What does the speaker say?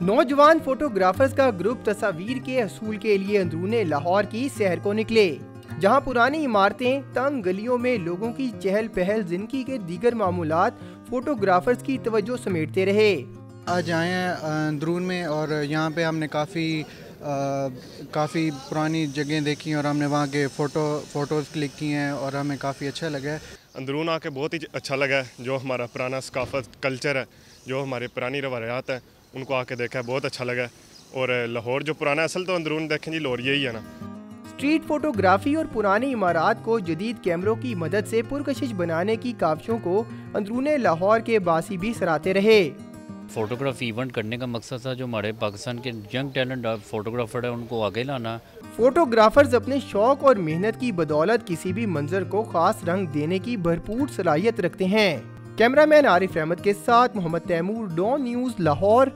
नौजवान फोटोग्राफर्स का ग्रुप तस्वीर के असूल के लिए अंदरूने लाहौर की शहर को निकले जहाँ पुरानी इमारतें तंग गलियों में लोगों की चहल पहल ज़िंदगी के दीगर मामूलात फोटोग्राफर्स की तवज्जो समेटते रहे। आज आए हैं अंदरून में और यहाँ पे हमने काफ़ी काफ़ी पुरानी जगह देखी और हमने वहाँ के फ़ोटो फ़ोटोज़ क्लिक किए हैं और हमें काफ़ी अच्छा लगा है। अंदरून आके बहुत ही अच्छा लगा है जो हमारा पुराना सकाफत कल्चर है जो हमारे पुरानी रवायात है उनको आके देखा है बहुत अच्छा लगा। और लाहौर जो पुराना असल तो अंदरून देखें जी लाहौर यही है ना। स्ट्रीट फोटोग्राफी और पुरानी इमारत को जदीद कैमरों की मदद से पुरकशिश बनाने की काविशों को अंदरून लाहौर के बासी भी सराहते रहे। फोटोग्राफी इवेंट करने का मकसद था जो हमारे पाकिस्तान के यंग टैलेंट फोटोग्राफर है उनको आगे लाना। फोटोग्राफर्स अपने शौक और मेहनत की बदौलत किसी भी मंजर को खास रंग देने की भरपूर सलाहियत रखते हैं। कैमरामैन आरिफ अहमद के साथ मोहम्मद तैमूर डॉन न्यूज़ लाहौर।